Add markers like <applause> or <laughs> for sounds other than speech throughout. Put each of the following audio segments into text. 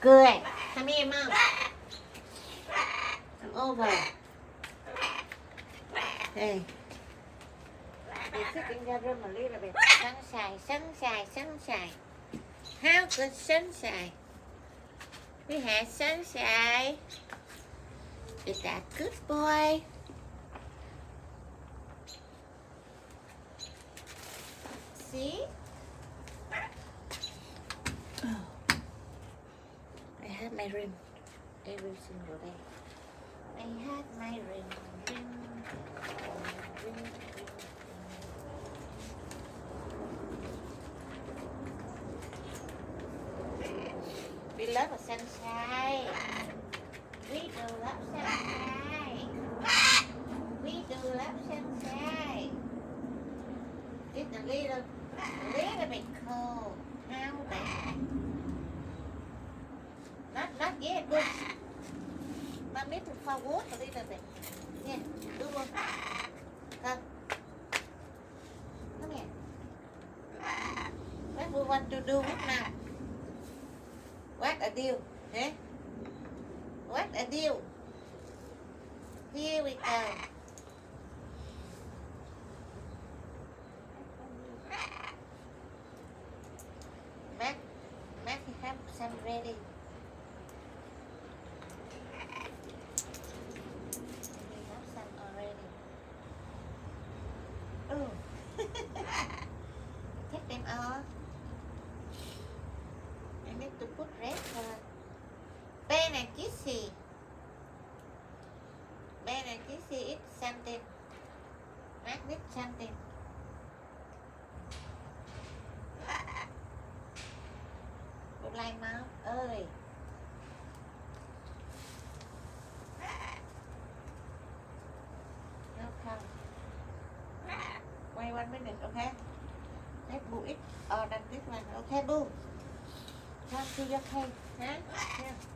Cười Come here, mom. Come over. Hey. Be sit in your room a little bit. Sunshine, sunshine, sunshine. How good sunshine? We had sunshine. Is that good boy? See? My ring every single day. I have my ring, ring, ring, ring. We love a sunshine. We do love sunshine. We do love sunshine. It's a little, a little bit cold. How bad? Not, not yet, good. But need to forward a little bit. Yeah, do one. Come. Come here. What we want to do it now? What a deal, eh? What a deal. Here we go. Mac, Mac, you have some ready. We have some already. Oh. Take them off. I need to put red first. Ben and Kissy. Ben and xem tìm mát biết xem tìm <laughs> một Lai máu ơi không không quay one minute, ok Let's boo it or done this one, ok boo? Come to your cave, huh? yeah.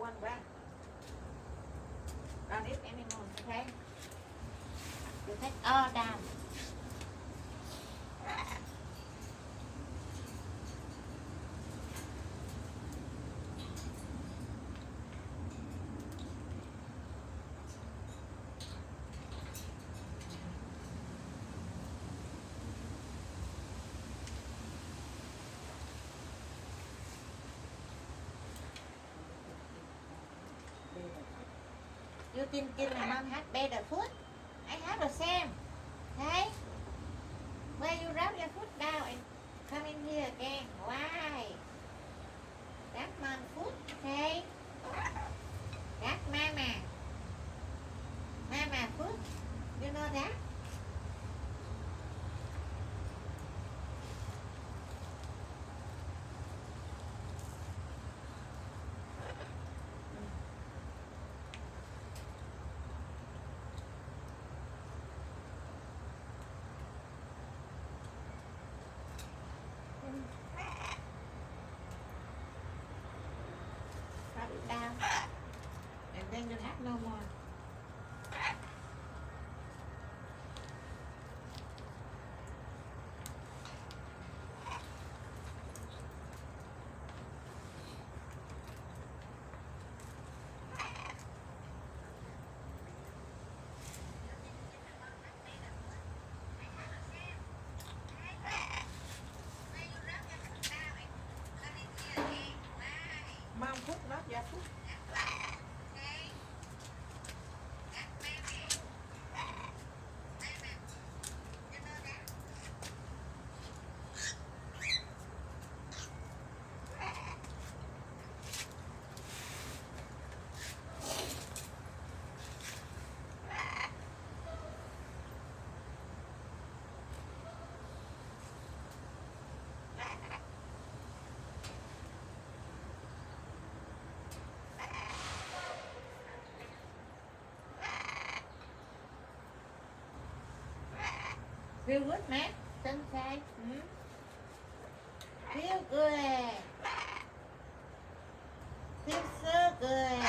We want back. Don't eat anymore, okay? You take all down. You thinking my mom had better food? I have the same. Okay? Where you rub your foot down and come in here again. Why? That's mom food, okay? That's mama. Mama food. You know that? Down. And then you have no more. Mom phút not Feel good, man? Sunshine? Hmm? Feel good. Feel so good.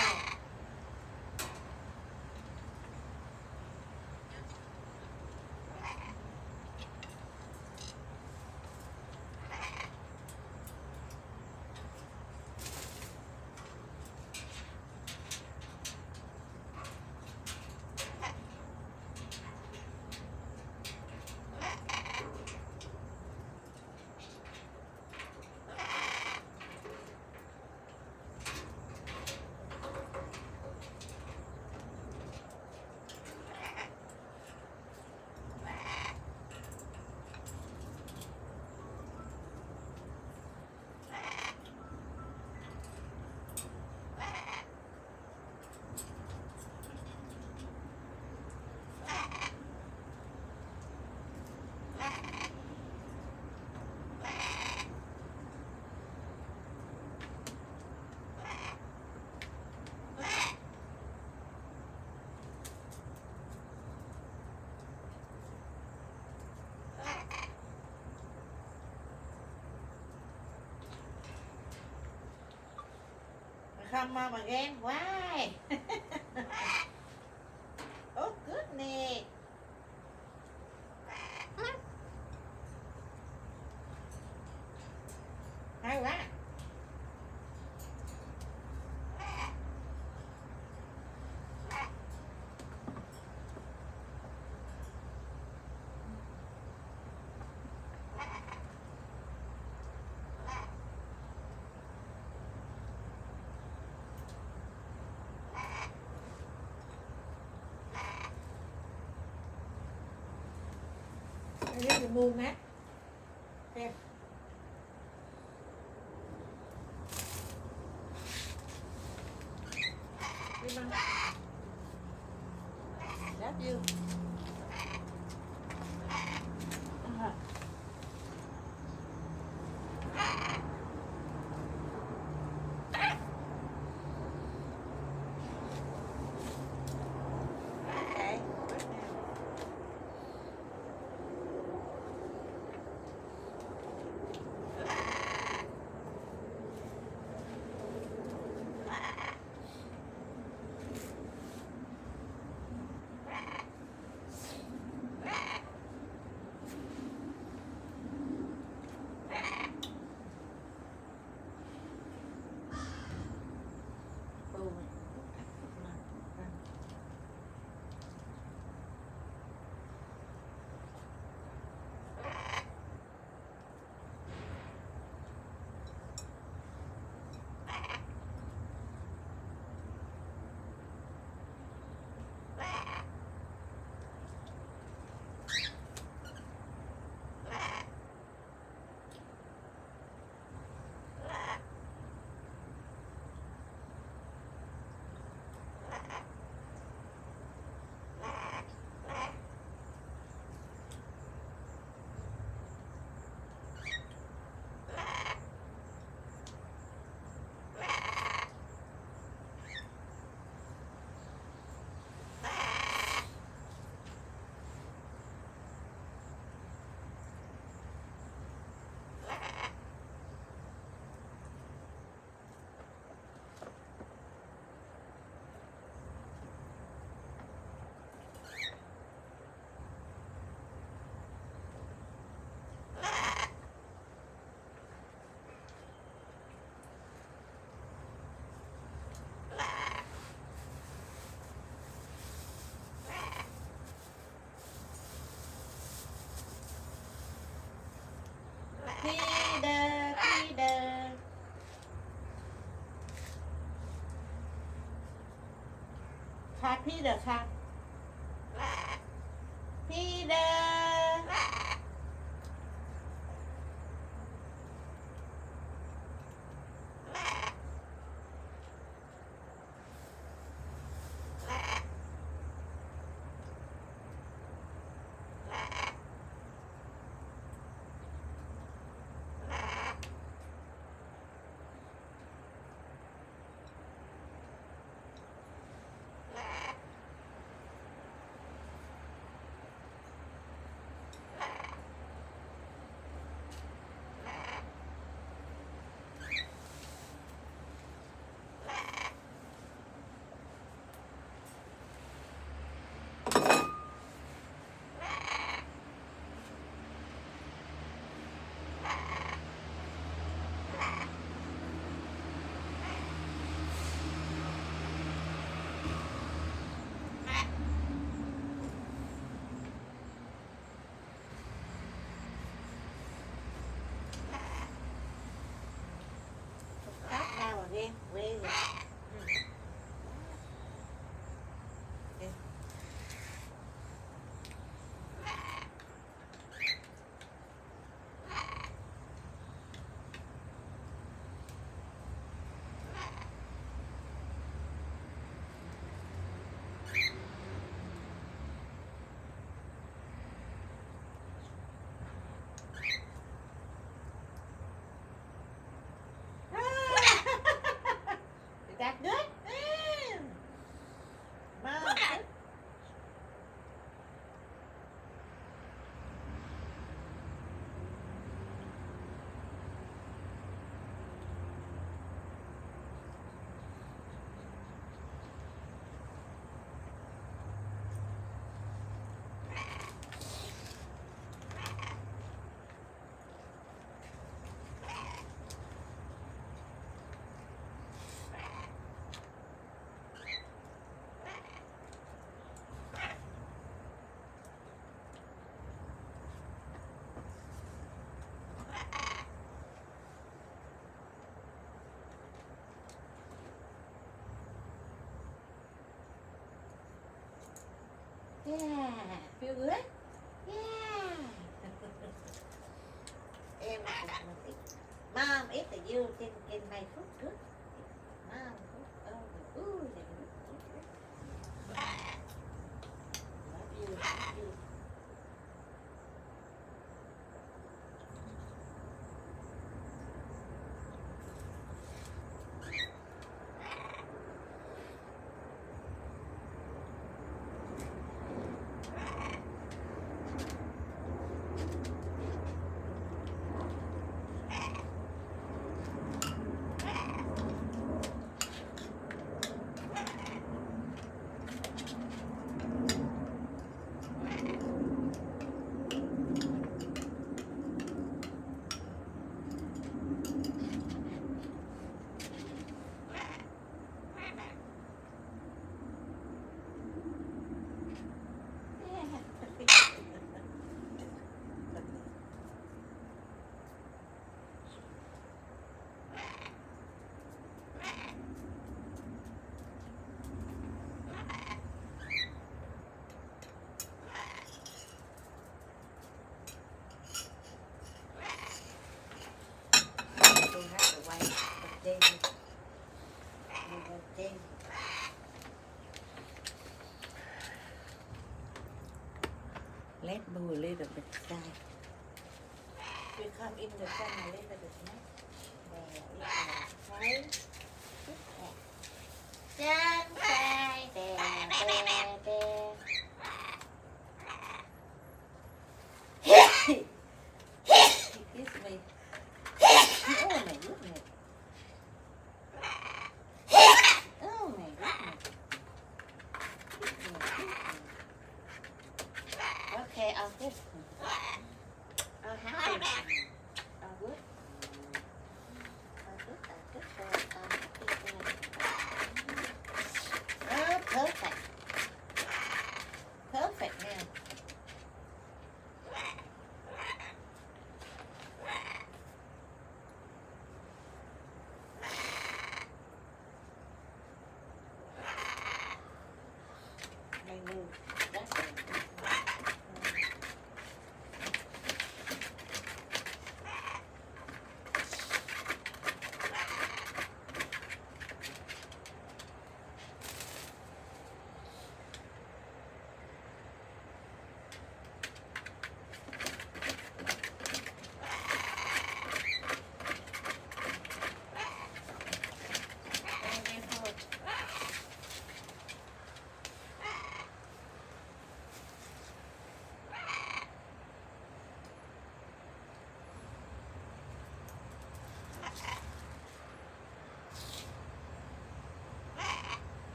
Không mà ghen quá move it พี่เด้อค่ะ พี่เด้อ Yeah, feel good? Yeah. <laughs> em cũng một ít. Mom, eat the you in, in my food good. Mom, food, oh, ooh, the good. Love you, love you. Tôi hát được quay đi. Đi bật trên. Let move a little bit side. We come in the sun a little bit more. There is the side. Chân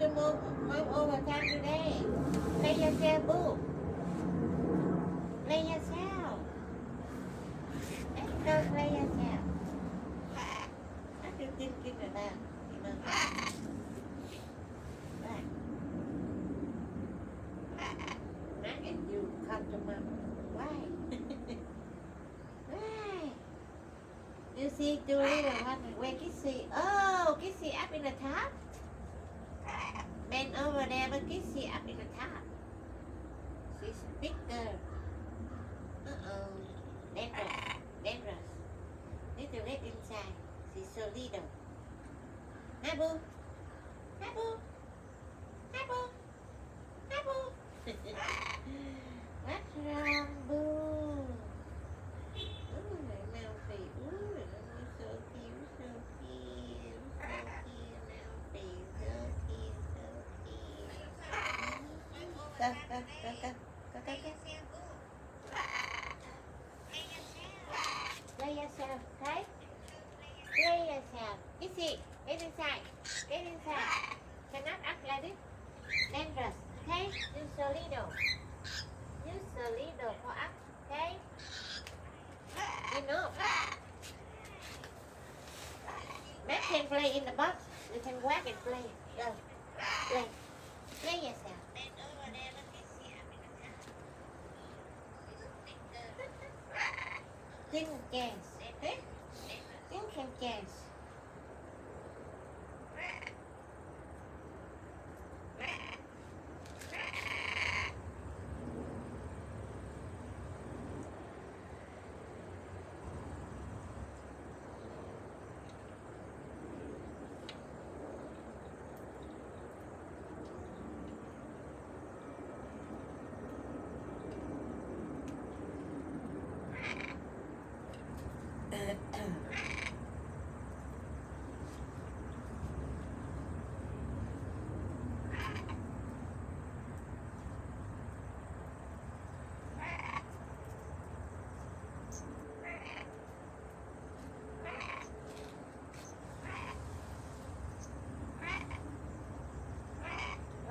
to move, move over time today. Let yourself, move. Play yourself. Let's go play yourself. Nó kêu tin kia rồi nè. You come to mom. Why? Why? You see Julie the one where Kissy? Oh, Kissy up in the top. Bend over there, but Kissy up in the top. She's bigger. Uh-oh. Dangerous. Dangerous. Need to get inside. She's so little. Hi, boo. Hi, boo. Hi, boo. Hi, boo. What's wrong, boo? Ooh, Melfi. Ooh, you're so cute, so cute, so cute, Melfi. So cute, so cute. Go, go, go, go. Go, go, go. Play yourself, okay? Play yourself. Kissy, get inside. Get inside. Cannot act like this. Dangerous, okay? You so little. You so little for us, okay? You know. Matt can play in the box. You can whack and play. Go. Play. Play yourself. Think chance. Okay? Think and chance.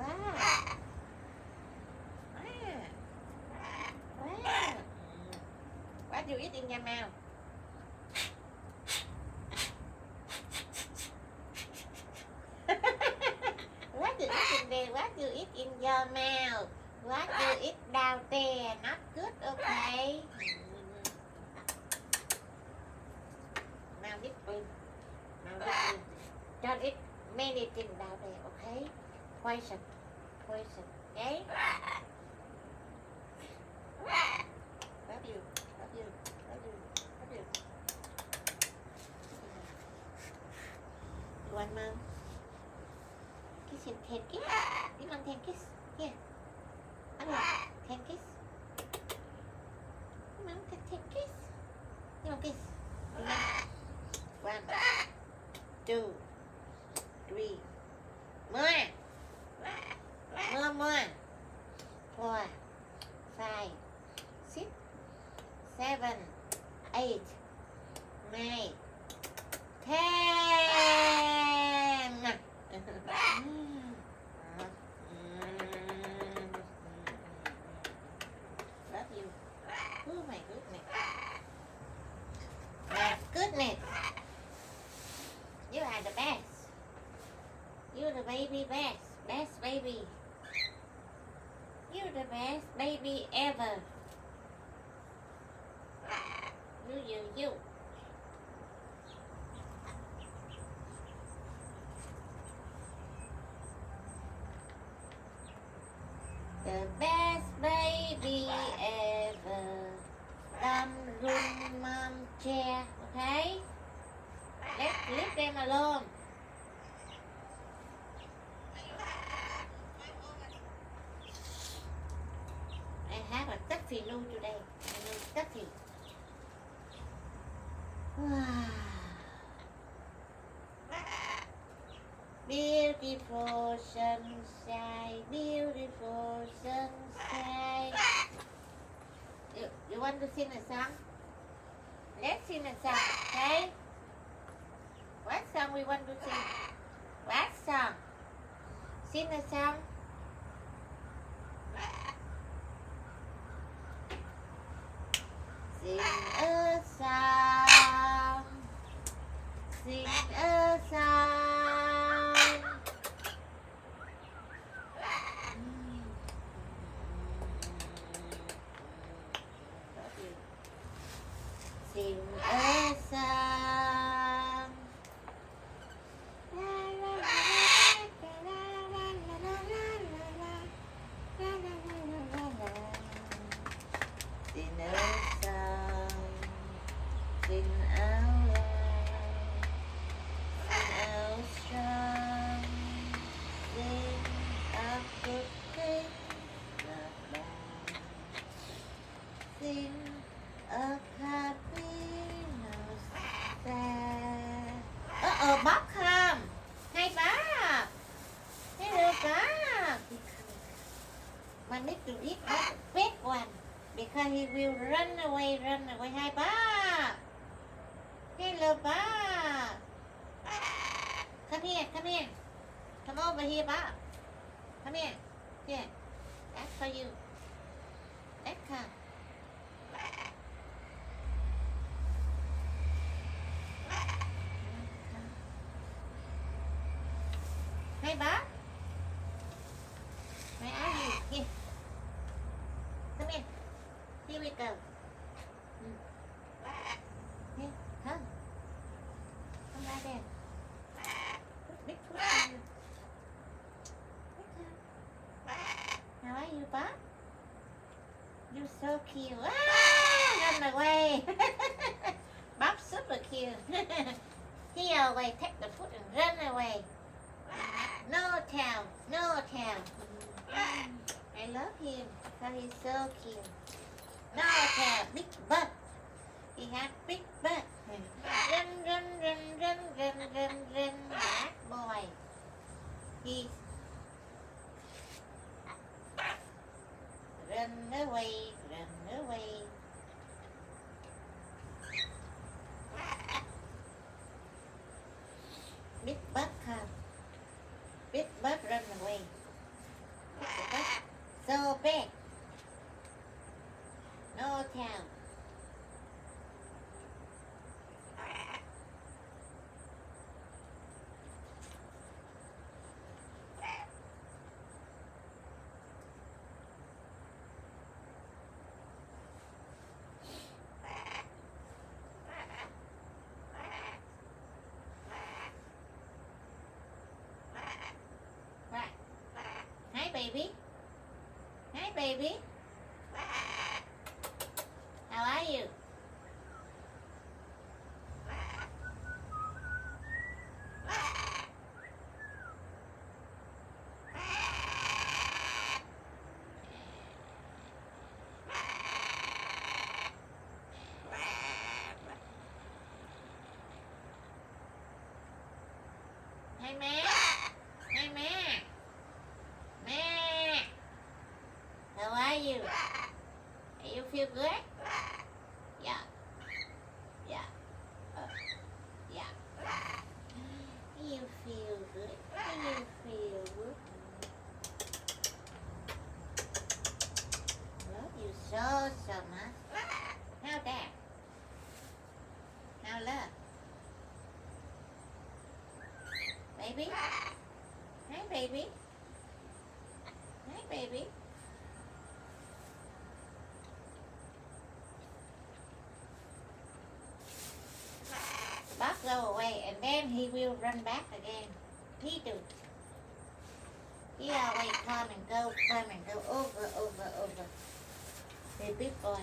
Wow. Wow. Wow nha do you eat in what you eat in there? What do you eat in your mouth? What you eat down there? Not baby best. Best baby. You're the best baby ever. Taxi today. I know. Wow. Beautiful sunshine, beautiful sunshine. You, you want to sing a song? Let's sing a song, okay? What song we want to sing? What song? Sing a song. everlasting. Come over. Come here. Here. That's for you. Let's come. Hey, Bob. Where are you? Here. Come here. Here we go. Mm. Here, come. Come right there. Put big foot on you. Here, come. How are you, Bob? You're so cute. Ah, run away. Bob's super cute. he always take the foot and run away. No tail, no tail. I love him because he's so cute. No tail, big butt. He has big butt. Run, run, run, run, run, run, run. bad boy. He's run away, run away. Baby. Hi, baby. How are you? Hey, man. Baby? Hi baby. Hi baby. Bob go away and then he will run back again. He do. He always come and go, come and go over, over, over. The big boy.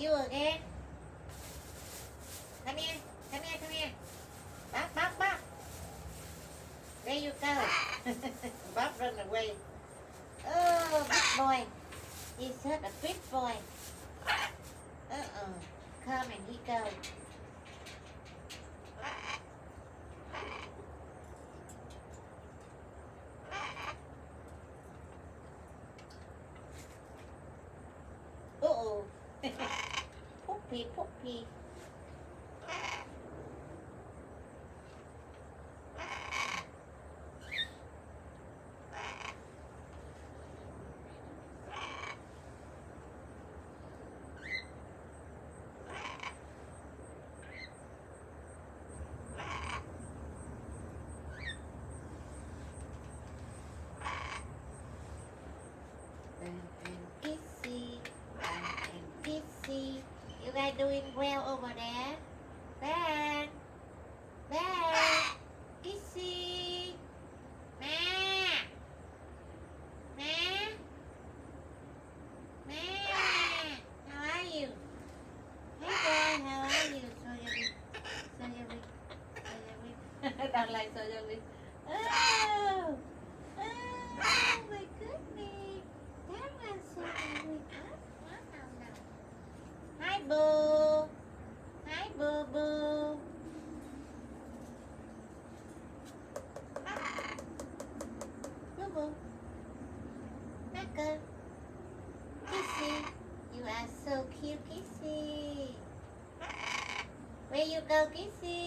You again. Come here. Come here. Come here. Bop, bop, bop. There you go. <laughs> Bop run away. Ờ, oh, big boy. He's such a big boy. Uh-oh. Come and he go. Doing well over there? Ben, Ben, Where you go, Kissy?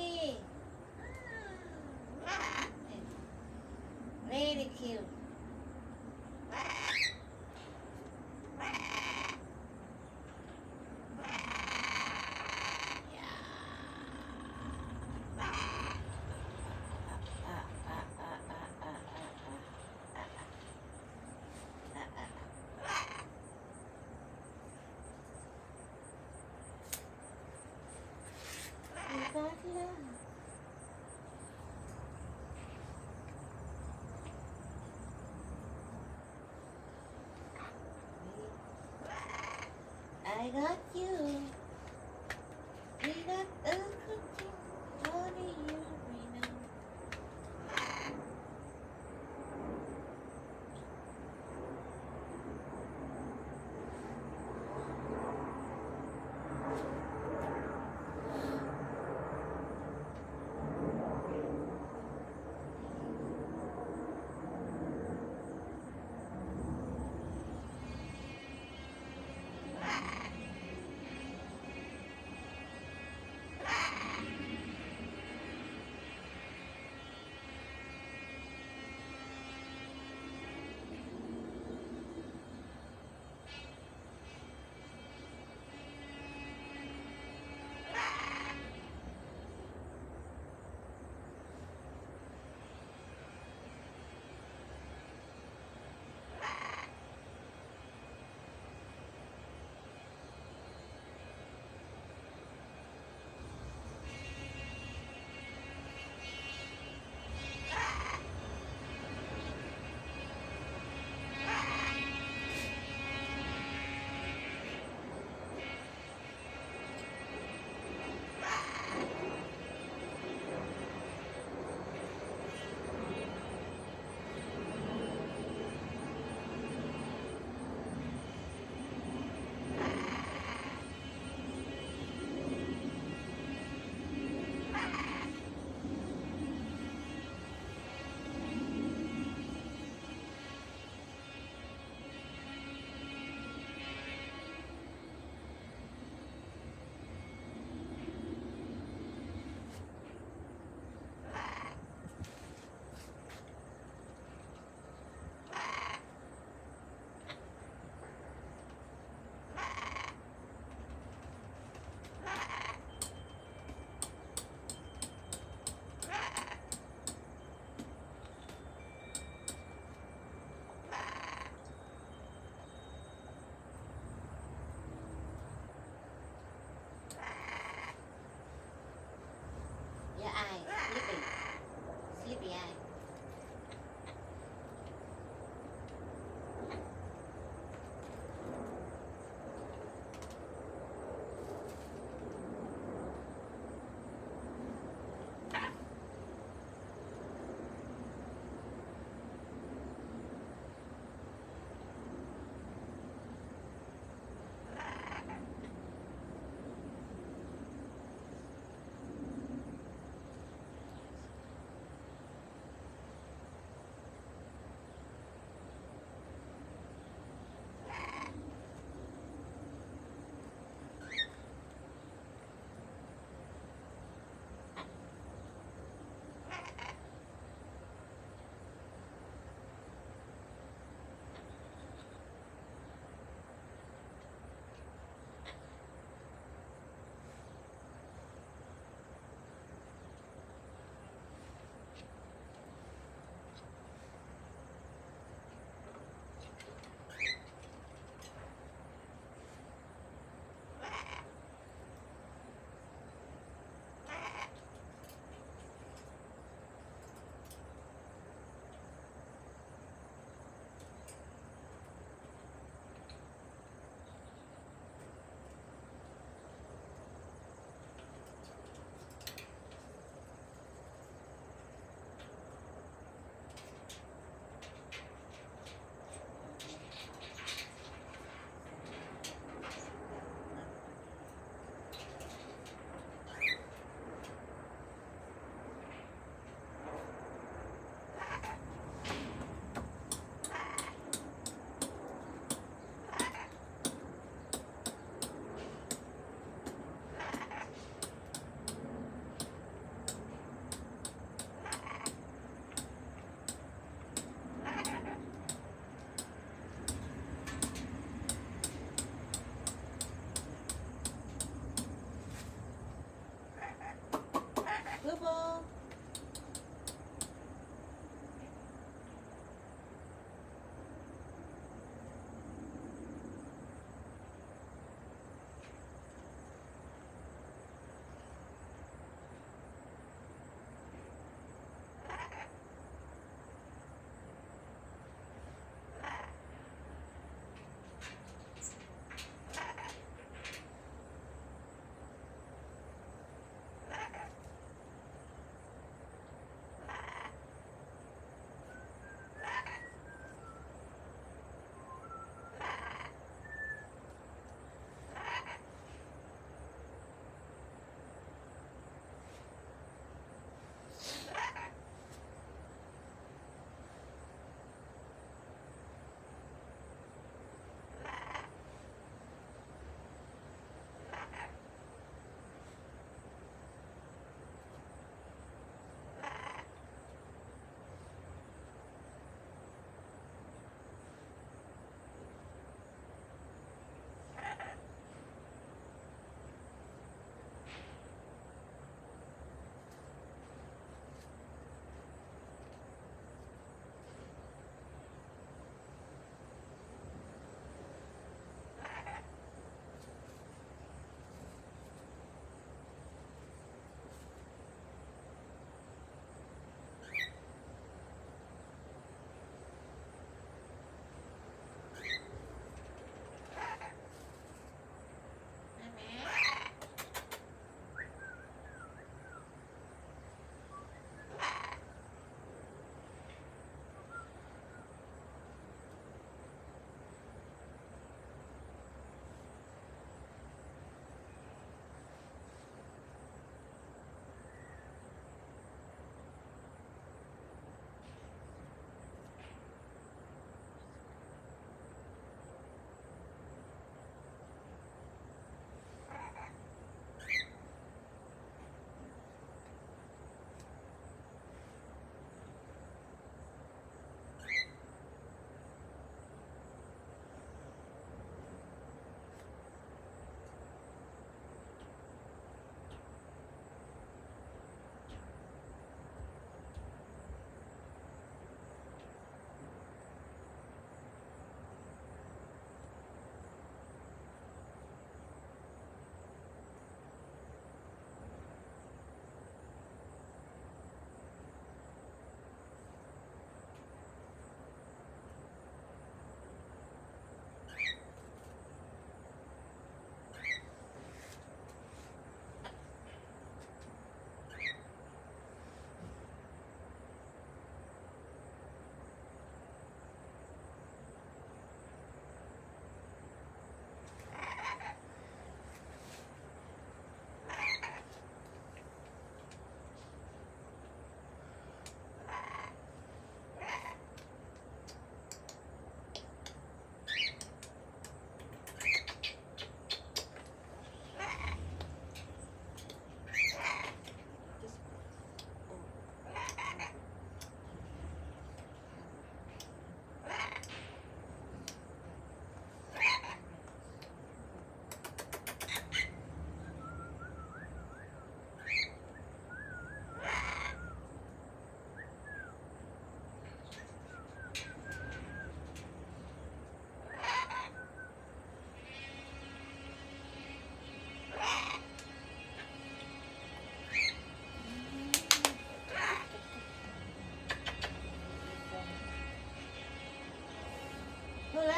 I got you.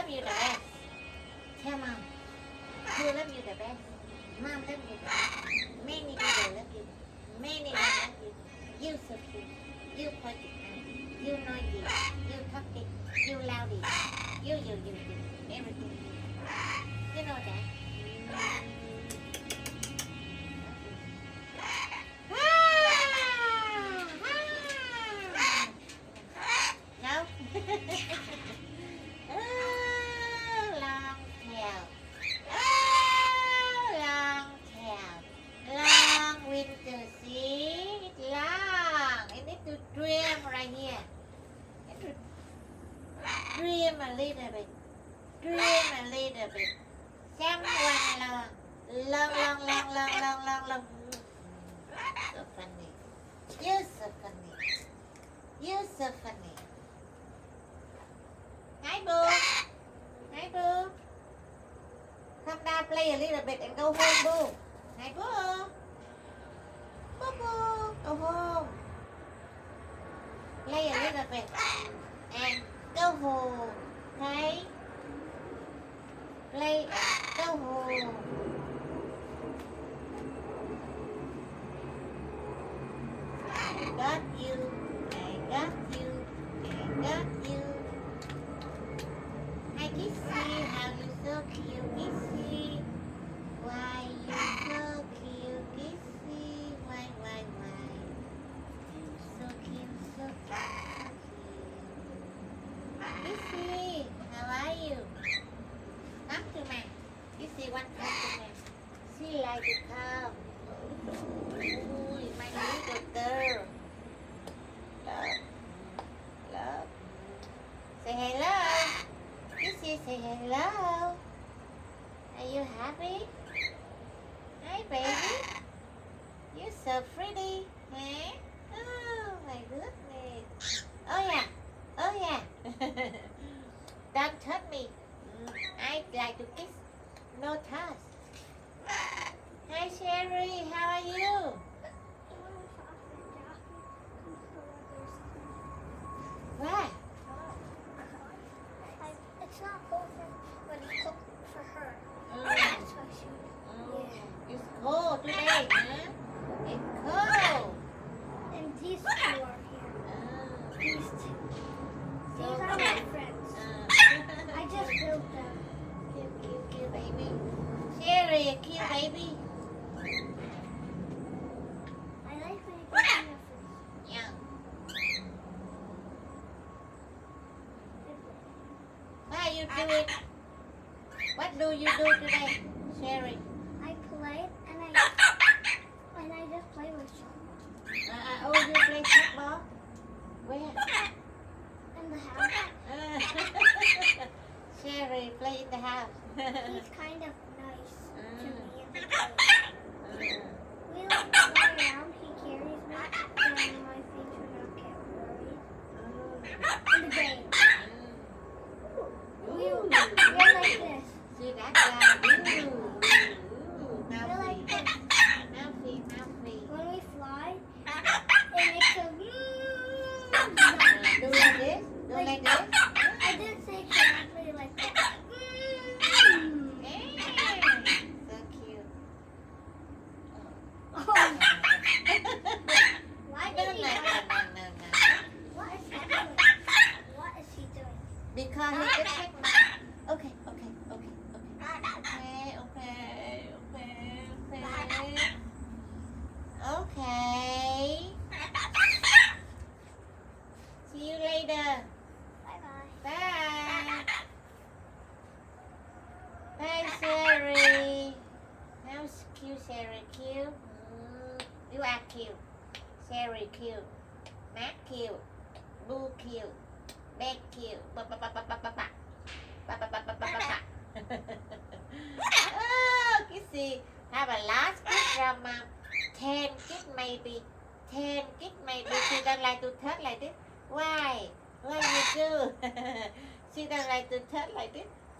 love you the best. Tell mom. Who love you the best? Mom love you the best. Many people love you. Many people love you. You so cute. You positive. You noisy. You talkative. You loudy. You, you, you, you. Everything. What do you do today?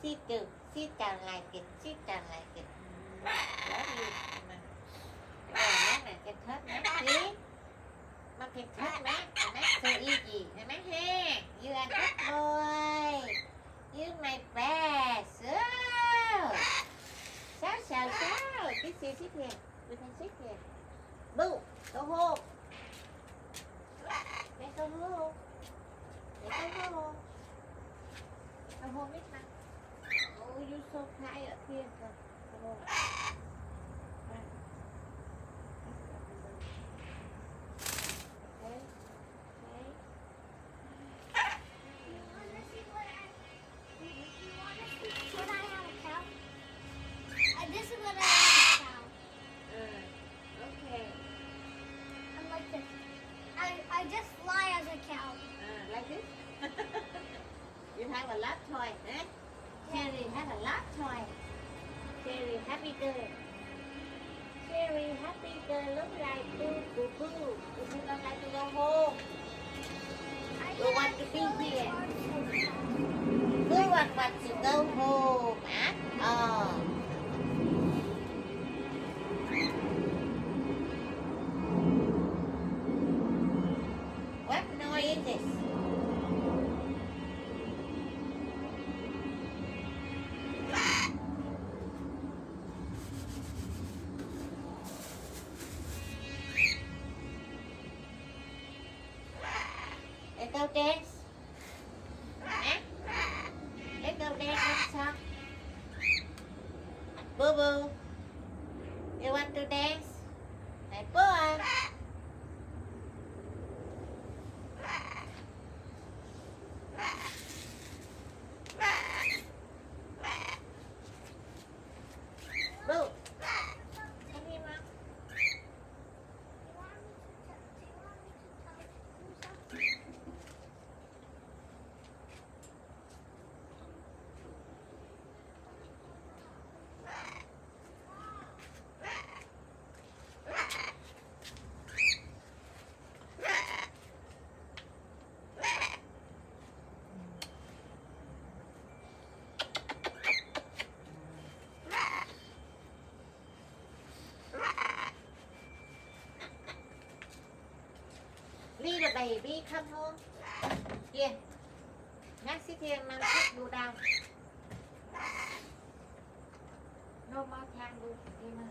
sit down, sit down like it, sit down like it. Love you. Cái thớt mát chứ. Mà cái thớt mát, mát so easy, nó mát ha. You are good boy. You my best. Oh. Sao sao sao. This is it here. We can sit here. Boo, go home. Ngay ở kia rồi Cherry Very happy girl look like boo boo boo. You do like to go home. You want to be here. hard want, want to go home at all. Câu trên dance. câu Let's go dance one đầy bi khăn thôi kia ngắt xí thiên năng thích đu đào nô mau thang đu kia mà.